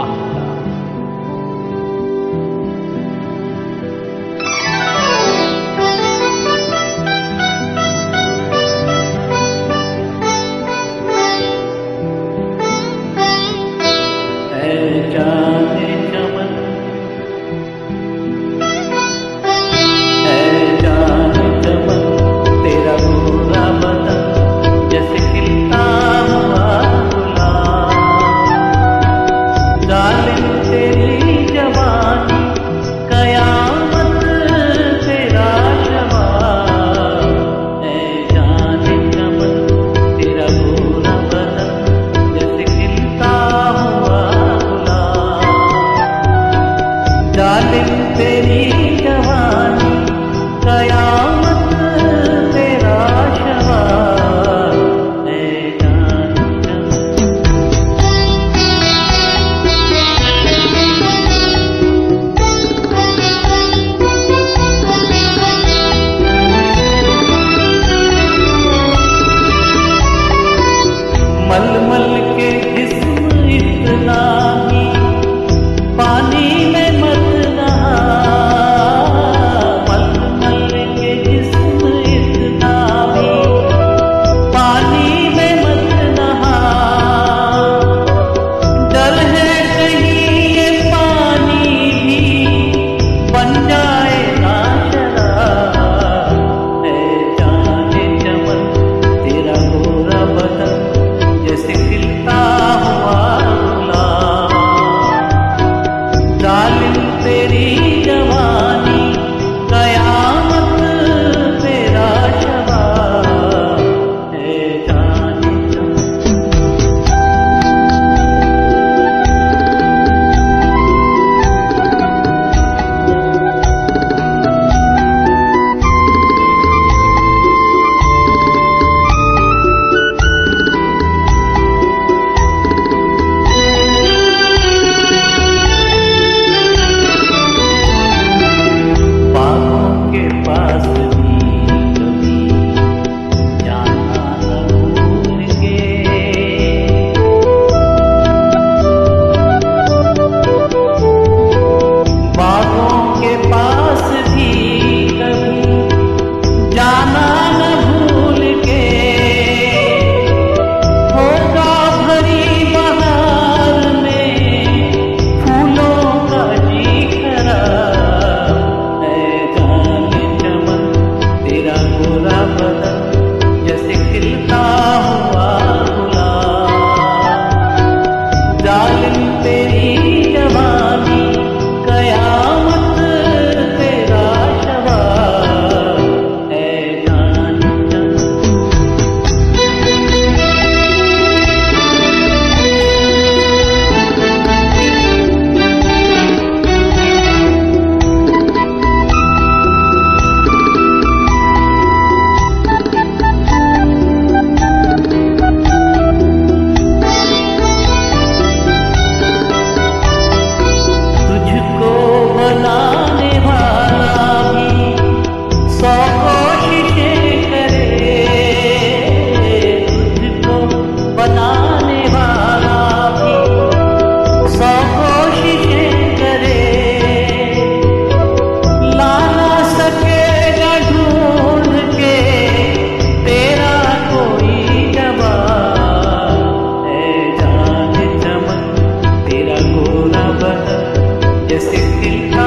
在这。now. el